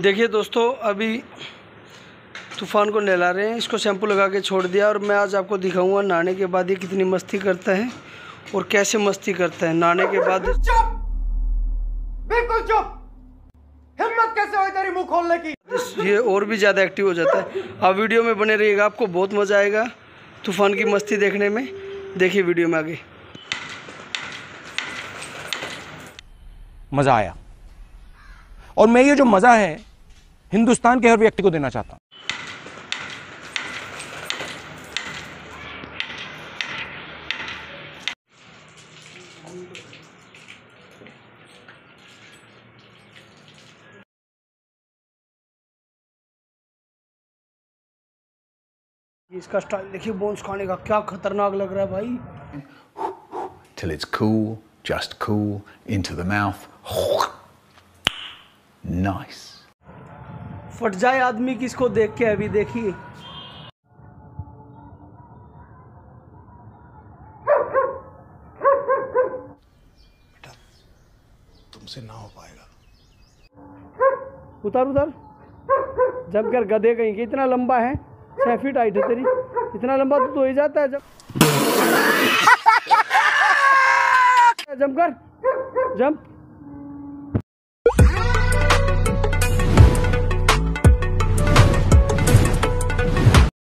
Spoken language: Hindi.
देखिए दोस्तों अभी तूफ़ान को नहला रहे हैं इसको शैम्पू लगा के छोड़ दिया और मैं आज आपको दिखाऊँगा नहाने के बाद ये कितनी मस्ती करता है और कैसे मस्ती करता है। नहाने के बाद चुप! बिल्कुल चुप! हिम्मत कैसे हुई तेरी मुँह खोलने की? ये और भी ज़्यादा एक्टिव हो जाता है। आप वीडियो में बने रहिएगा आपको बहुत मज़ा आएगा तूफ़ान की मस्ती देखने में। देखिए वीडियो में आगे। मज़ा आया। और मैं ये जो मज़ा है हिंदुस्तान के हर व्यक्ति को देना चाहता हूँ इसका स्टाइल देखिए बोन्स खाने का क्या खतरनाक लग रहा है भाई till it's cool, just cool, into the mouth. Nice. फट जाए आदमी किसको देख के अभी देखिए। तुमसे ना हो पाएगा। उतार उतार। जब कर गधे कहीं के इतना लंबा है छह फीट हाइट है तेरी। इतना लंबा तो तो ही जाता है जब जंप कर। जंप।